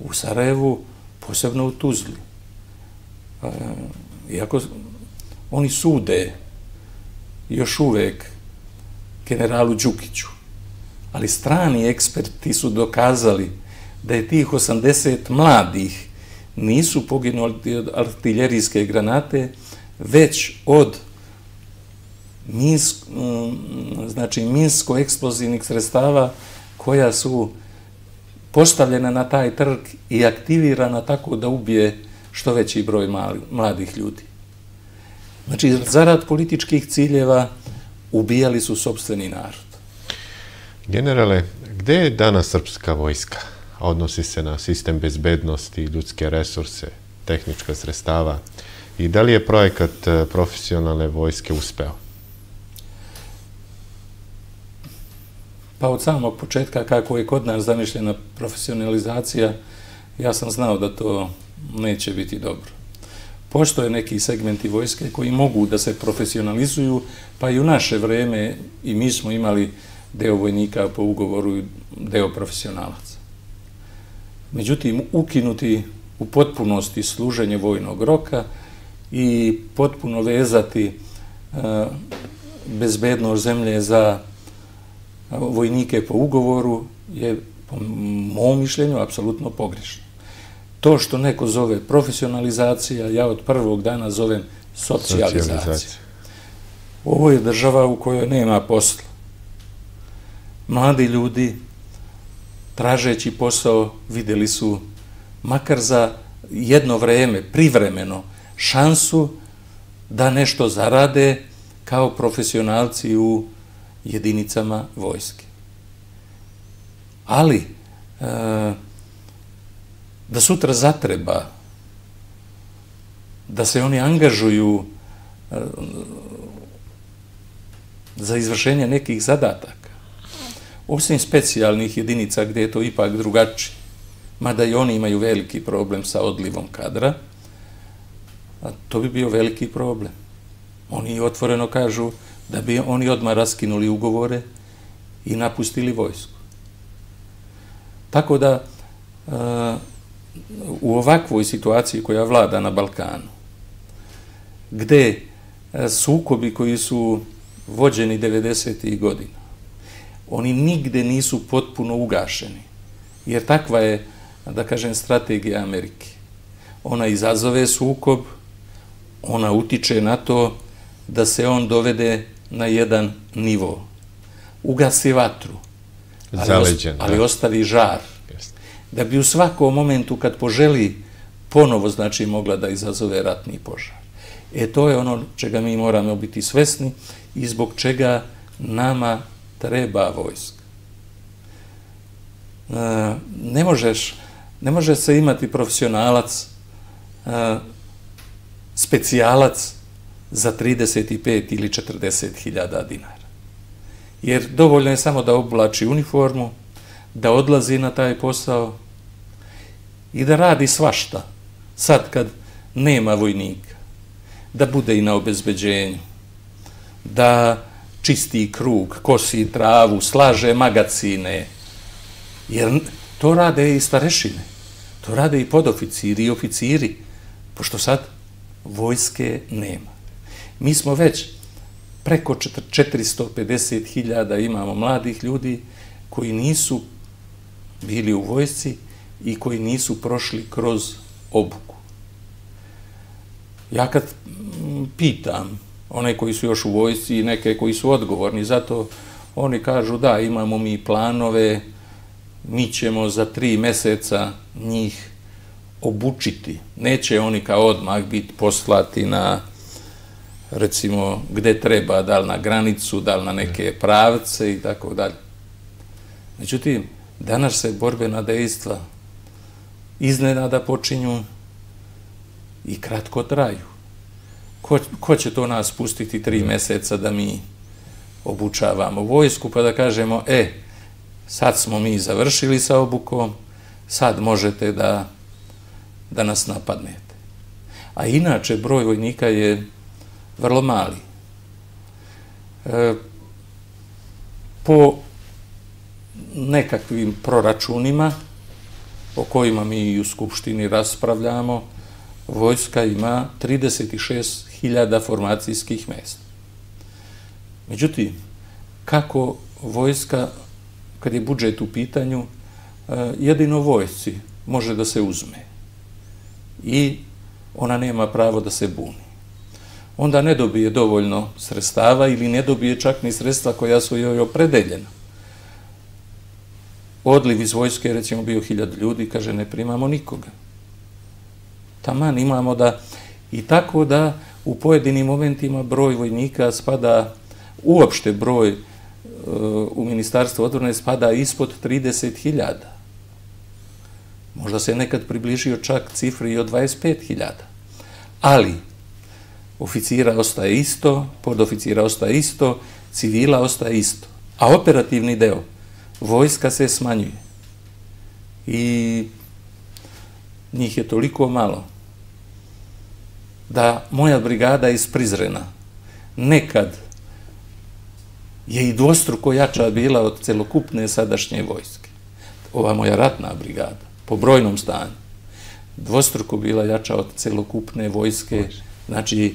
u Sarajevu, posebno u Tuzli. E, iako oni sude još uvek generalu Đukiću, ali strani eksperti su dokazali da je tih 80 mladih nisu poginuli od artiljerijske granate, već od minsk, mm, znači minsko-eksplozivnih sredstava koja su postavljena na taj trg i aktivirana tako da ubije što veći broj mali, mladih ljudi. Znači, zarad političkih ciljeva ubijali su sobstveni narod. Generale, gde je danas srpska vojska? Odnosi se na sistem bezbednosti, ljudske resurse, tehnička sredstava. I da li je projekat e, profesionalne vojske uspeo? Pa od samog početka, kako je kod nas zamišljena profesionalizacija, ja sam znao da to neće biti dobro. Postoje neki segmenti vojske koji mogu da se profesionalizuju, pa i u naše vreme i mi smo imali deo vojnika po ugovoru deo profesionalac. Međutim, ukinuti u potpunosti služenje vojnog roka i potpuno vezati uh, bezbednost zemlje za vojnike po ugovoru je, po mom mišljenju, apsolutno pogrešno. To što neko zove profesionalizacija, ja od prvog dana zovem socijalizacija. Ovo je država u kojoj nema posla. Mladi ljudi, tražeći posao, videli su makar za jedno vreme, privremeno, šansu da nešto zarade kao profesionalci u jedinicama vojske. Ali, e, da sutra zatreba da se oni angažuju e, za izvršenje nekih zadataka, osim specijalnih jedinica gdje je to ipak drugačije, mada i oni imaju veliki problem sa odlivom kadra, a to bi bio veliki problem. Oni otvoreno kažu da bi oni odmah raskinuli ugovore i napustili vojsku. Tako da, uh, u ovakvoj situaciji koja vlada na Balkanu, gde e, sukobi koji su vođeni 90. godina, oni nigde nisu potpuno ugašeni, jer takva je, da kažem, strategija Amerike. Ona izazove sukob, ona utiče na to da se on dovede na jedan nivo. Ugasi vatru, ali, Zaleđen, ali ostavi žar. Da bi u svakom momentu kad poželi ponovo znači mogla da izazove ratni požar. E to je ono čega mi moramo biti svesni i zbog čega nama treba vojska. E, ne možeš, ne može se imati profesionalac, e, specijalac za 35 ili 40 hiljada dinara. Jer dovoljno je samo da oblači uniformu, da odlazi na taj posao i da radi svašta. Sad kad nema vojnika, da bude i na obezbeđenju, da čisti krug, kosi travu, slaže magacine, jer to rade i starešine, to rade i podoficiri i oficiri, pošto sad vojske nema. Mi smo već preko 450.000 imamo mladih ljudi koji nisu bili u vojsci i koji nisu prošli kroz obuku. Ja kad pitam one koji su još u vojsci i neke koji su odgovorni za to, oni kažu da imamo mi planove, mi ćemo za tri meseca njih obučiti. Neće oni kao odmah biti poslati na recimo gde treba, da li na granicu, da li na neke pravce i tako dalje. Međutim, danas se borbena dejstva iznenada počinju i kratko traju. Ko, ko će to nas pustiti tri meseca da mi obučavamo vojsku pa da kažemo, e, sad smo mi završili sa obukom, sad možete da, da nas napadnete. A inače, broj vojnika je vrlo mali. E, po nekakvim proračunima o kojima mi u Skupštini raspravljamo, vojska ima hiljada formacijskih mesta. Međutim, kako vojska, kad je budžet u pitanju, e, jedino vojci može da se uzme i ona nema pravo da se buni onda ne dobije dovoljno sredstava ili ne dobije čak ni sredstva koja su joj opredeljena. Odliv iz vojske je recimo bio hiljad ljudi, kaže ne primamo nikoga. Taman imamo da i tako da u pojedinim momentima broj vojnika spada, uopšte broj e, u ministarstvu odvrne spada ispod 30.000. Možda se nekad približio čak cifri od 25.000. Ali, oficira ostaje isto, podoficira ostaje isto, civila ostaje isto. A operativni deo, vojska se smanjuje. I njih je toliko malo da moja brigada iz Prizrena nekad je i dvostruko jača bila od celokupne sadašnje vojske. Ova moja ratna brigada, po brojnom stanju, dvostruko bila jača od celokupne vojske, znači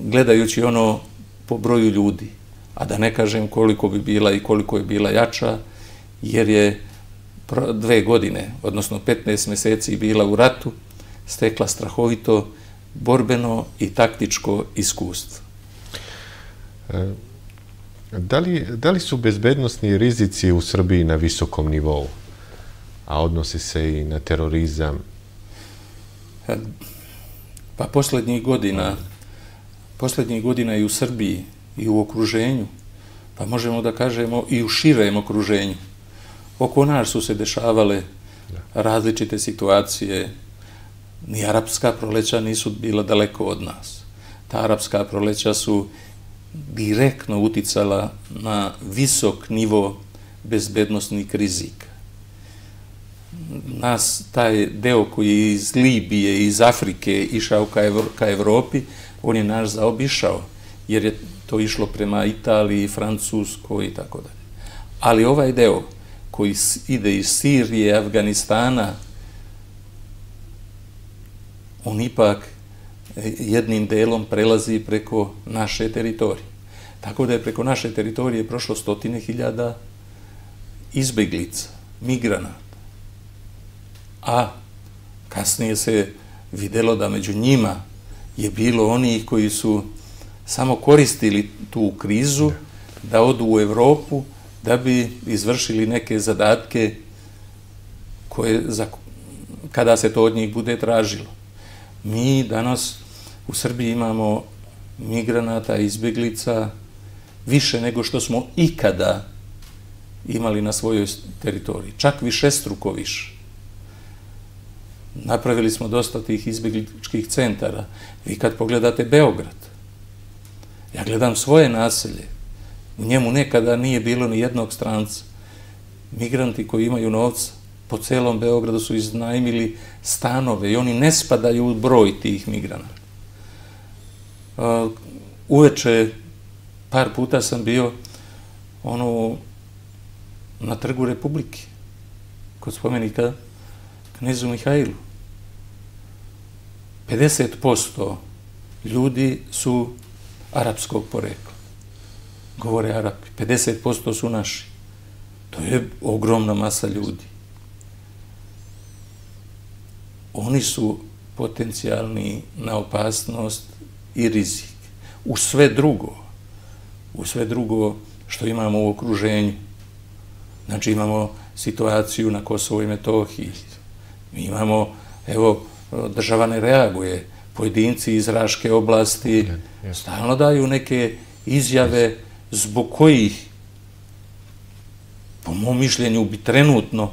gledajući ono po broju ljudi, a da ne kažem koliko bi bila i koliko je bila jača, jer je dve godine, odnosno 15 meseci bila u ratu, stekla strahovito borbeno i taktičko iskustvo. E, da li, da li su bezbednostni rizici u Srbiji na visokom nivou, a odnosi se i na terorizam? E, pa posljednjih godina, posljednjih godina i u Srbiji i u okruženju, pa možemo da kažemo i u širem okruženju. Oko nas su se dešavale različite situacije, ni arapska proleća nisu bila daleko od nas. Ta arapska proleća su direktno uticala na visok nivo bezbednostnih rizika. Nas, taj deo koji je iz Libije, iz Afrike išao ka, Evro, ka Evropi, on je naš zaobišao, jer je to išlo prema Italiji, Francuskoj i tako dalje. Ali ovaj deo koji ide iz Sirije, Afganistana, on ipak e, jednim delom prelazi preko naše teritorije. Tako da je preko naše teritorije prošlo stotine hiljada izbeglica, migranata. A kasnije se videlo da među njima je bilo oni koji su samo koristili tu krizu da odu u Evropu da bi izvršili neke zadatke koje za, kada se to od njih bude tražilo. Mi danas u Srbiji imamo migranata, izbjeglica, više nego što smo ikada imali na svojoj teritoriji. Čak više struko više. Napravili smo dosta tih izbjegličkih centara. Vi kad pogledate Beograd, ja gledam svoje naselje, u njemu nekada nije bilo ni jednog stranca. Migranti koji imaju novca po celom Beogradu su iznajmili stanove i oni ne spadaju u broj tih migrana. Uveče par puta sam bio ono na trgu Republike kod spomenika knezu Mihajlu. 50% ljudi su arapskog porekla. Govore Arapi. 50% su naši. To je ogromna masa ljudi. Oni su potencijalni na opasnost i rizik. U sve drugo, u sve drugo što imamo u okruženju. Znači imamo situaciju na Kosovo i Metohiji. Mi imamo, evo, država ne reaguje. Pojedinci iz Raške oblasti stalno daju neke izjave zbog kojih, po mom mišljenju, bi trenutno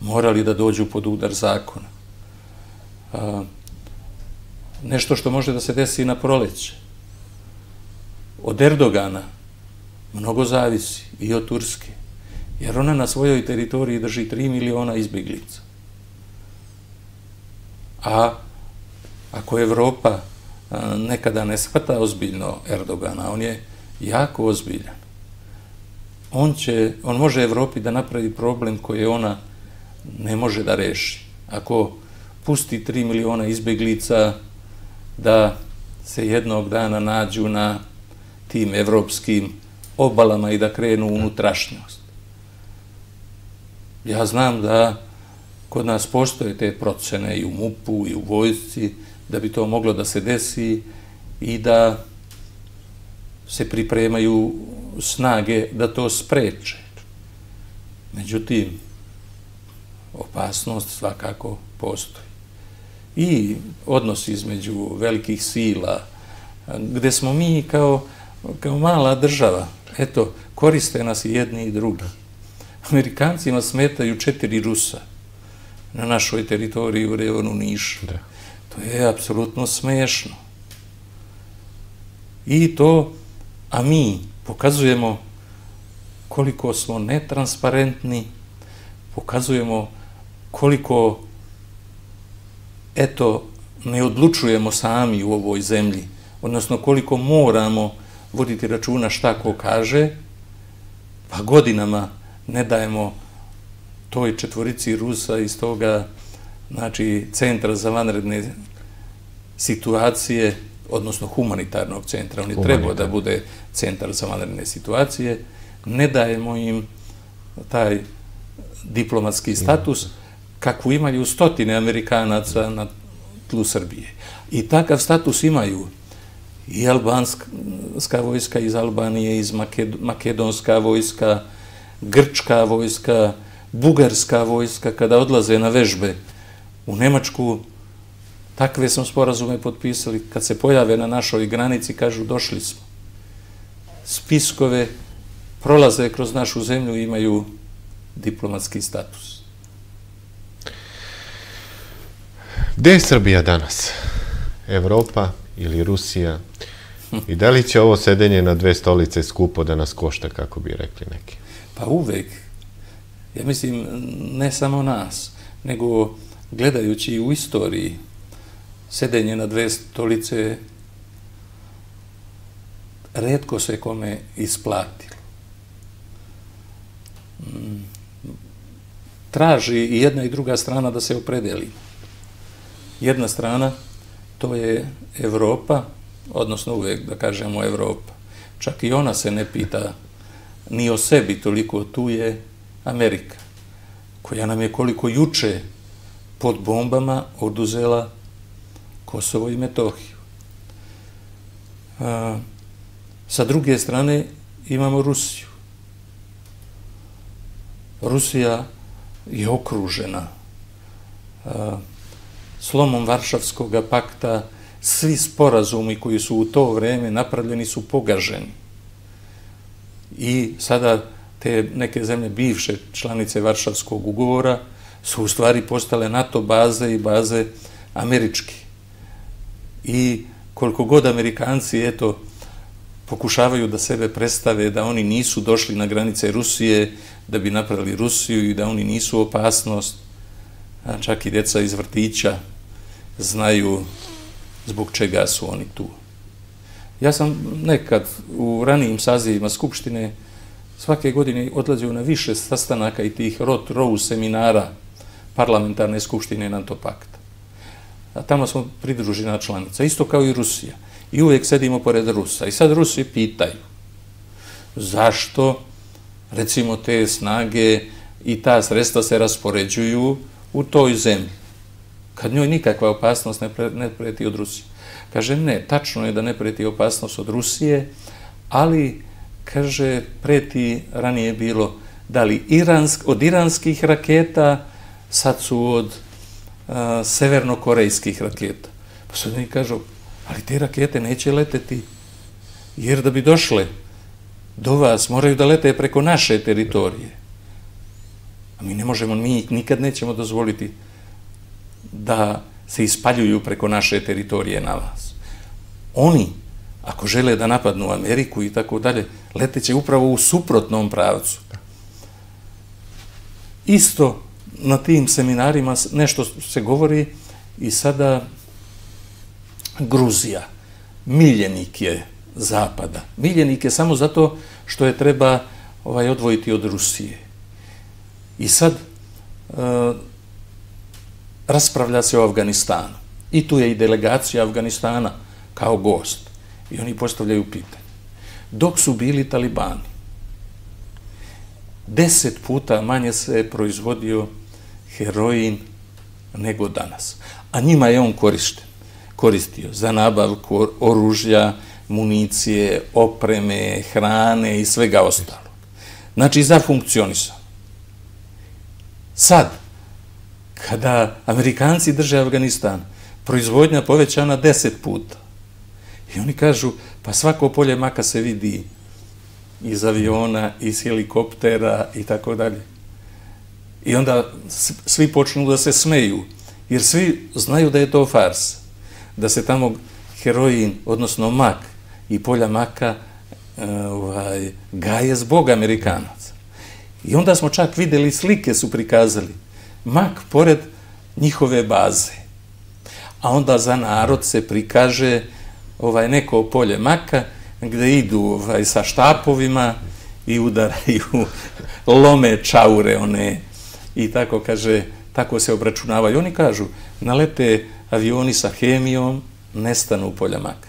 morali da dođu pod udar zakona. Nešto što može da se desi na proleće. Od Erdogana, mnogo zavisi i od Turske, jer ona na svojoj teritoriji drži 3 miliona izbjeglica. A ako Evropa nekada ne shvata ozbiljno Erdogana, on je jako ozbiljan. On, će, on može Evropi da napravi problem koji ona ne može da reši. Ako pusti 3 miliona izbjeglica da se jednog dana nađu na tim evropskim obalama i da krenu unutrašnjost. Ja znam da kod nas postoje te procene i u MUP-u i u vojsci da bi to moglo da se desi i da se pripremaju snage da to spreče. Međutim, opasnost svakako postoji. I odnos između velikih sila, gde smo mi kao, kao mala država, eto, koriste nas jedni i drugi. Amerikancima smetaju četiri Rusa na našoj teritoriji u Revonu Nišu. Da. To je apsolutno smešno. I to, a mi pokazujemo koliko smo netransparentni, pokazujemo koliko, eto, ne odlučujemo sami u ovoj zemlji, odnosno koliko moramo voditi računa šta ko kaže, pa godinama ne dajemo toj četvorici Rusa iz toga znači, centra za vanredne situacije, odnosno humanitarnog centra, on je trebao da bude centar za vanredne situacije, ne dajemo im taj diplomatski status kakvu imaju stotine Amerikanaca na tlu Srbije. I takav status imaju i albanska vojska iz Albanije, iz makedonska vojska, grčka vojska, bugarska vojska, kada odlaze na vežbe u Nemačku, takve smo sporazume potpisali, kad se pojave na našoj granici, kažu došli smo. Spiskove prolaze kroz našu zemlju i imaju diplomatski status. Gde je Srbija danas? Evropa ili Rusija? I da li će ovo sedenje na dve stolice skupo da nas košta, kako bi rekli neki? Pa uvek. Ja mislim, ne samo nas, nego gledajući u istoriji sedenje na dve stolice redko se kome isplatilo. Mm. Traži i jedna i druga strana da se opredeli. Jedna strana, to je Evropa, odnosno uvek da kažemo Evropa. Čak i ona se ne pita ni o sebi toliko, tu je Amerika, koja nam je koliko juče pod bombama oduzela Kosovo i Metohiju. A, sa druge strane imamo Rusiju. Rusija je okružena a, slomom Varšavskog pakta, svi sporazumi koji su u to vreme napravljeni su pogaženi. I sada te neke zemlje bivše članice Varšavskog ugovora su u stvari postale NATO baze i baze američki. I koliko god Amerikanci, eto, pokušavaju da sebe predstave da oni nisu došli na granice Rusije da bi napravili Rusiju i da oni nisu opasnost, a čak i djeca iz vrtića znaju zbog čega su oni tu. Ja sam nekad u ranijim sazivima Skupštine svake godine odlazio na više sastanaka i tih rot row seminara parlamentarne Skupštine NATO pakta. A tamo smo pridružena članica, isto kao i Rusija. I uvijek sedimo pored Rusa. I sad Rusi pitaju zašto recimo te snage i ta sredstva se raspoređuju u toj zemlji kad njoj nikakva opasnost ne, pre, ne preti od Rusije. Kaže, ne, tačno je da ne preti opasnost od Rusije, ali, kaže, preti ranije bilo da li iransk, od iranskih raketa, sad su od a, severnokorejskih raketa. Pa sad mi kažu, ali te rakete neće leteti, jer da bi došle do vas, moraju da lete preko naše teritorije. A mi ne možemo, mi nikad nećemo dozvoliti da se ispaljuju preko naše teritorije na vas. Oni, ako žele da napadnu Ameriku i tako dalje, leteće upravo u suprotnom pravcu. Isto na tim seminarima nešto se govori i sada Gruzija, miljenik je Zapada. Miljenik je samo zato što je treba ovaj odvojiti od Rusije. I sad, e, raspravlja se o Afganistanu. I tu je i delegacija Afganistana kao gost. I oni postavljaju pitanje. Dok su bili talibani, deset puta manje se je proizvodio heroin nego danas. A njima je on korišten. Koristio za nabavku oružja, municije, opreme, hrane i svega ostalo. Znači, za funkcionisam. Sad, kada Amerikanci drže Afganistan, proizvodnja povećana deset puta. I oni kažu, pa svako polje maka se vidi iz aviona, iz helikoptera i tako dalje. I onda svi počnu da se smeju, jer svi znaju da je to fars. Da se tamo heroin, odnosno mak i polja maka e, ovaj, gaje zbog Amerikanaca. I onda smo čak videli, slike su prikazali, mak pored njihove baze. A onda za narod se prikaže ovaj neko polje maka gde idu ovaj, sa štapovima i udaraju lome čaure one i tako kaže, tako se obračunavaju. Oni kažu, nalete avioni sa hemijom, nestanu polja maka.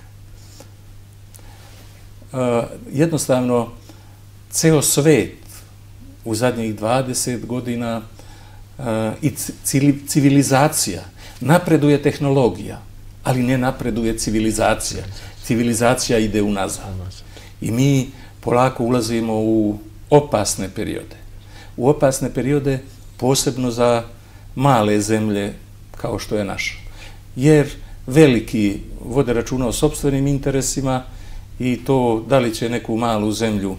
Uh, jednostavno, ceo svet u zadnjih 20 godina i civilizacija Napreduje tehnologija, ali ne napreduje civilizacija. Civilizacija ide unazad. I mi polako ulazimo u opasne periode. U opasne periode posebno za male zemlje kao što je naša. Jer veliki vode računa o sobstvenim interesima i to da li će neku malu zemlju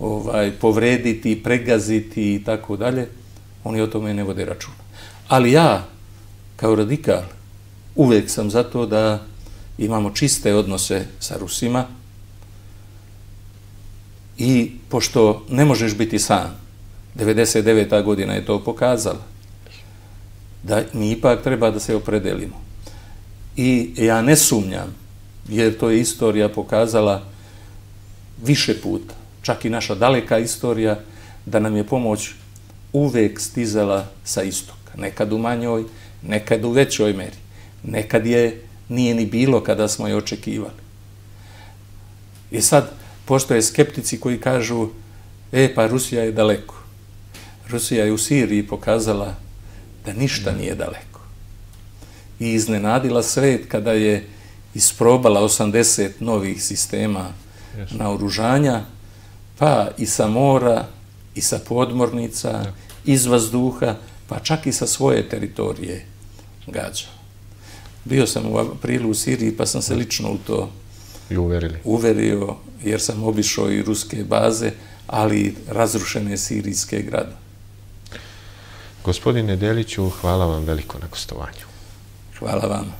ovaj povrediti, pregaziti i tako dalje, oni o tome ne vode računa. Ali ja, kao radikal, uvek sam za to da imamo čiste odnose sa Rusima i pošto ne možeš biti sam, 99. godina je to pokazala, da mi ipak treba da se opredelimo. I ja ne sumnjam, jer to je istorija pokazala više puta, čak i naša daleka istorija, da nam je pomoć uvek stizala sa istoka. Nekad u manjoj, nekad u većoj meri. Nekad je nije ni bilo kada smo je očekivali. I sad postoje skeptici koji kažu e, pa Rusija je daleko. Rusija je u Siriji pokazala da ništa nije daleko. I iznenadila svet kada je isprobala 80 novih sistema na oružanja, pa i sa mora, i sa podmornica, iz vazduha, pa čak i sa svoje teritorije gađa. Bio sam u aprilu u Siriji, pa sam se lično u to I uverili. uverio, jer sam obišao i ruske baze, ali razrušene sirijske grada. Gospodine Deliću, hvala vam veliko na gostovanju. Hvala vam.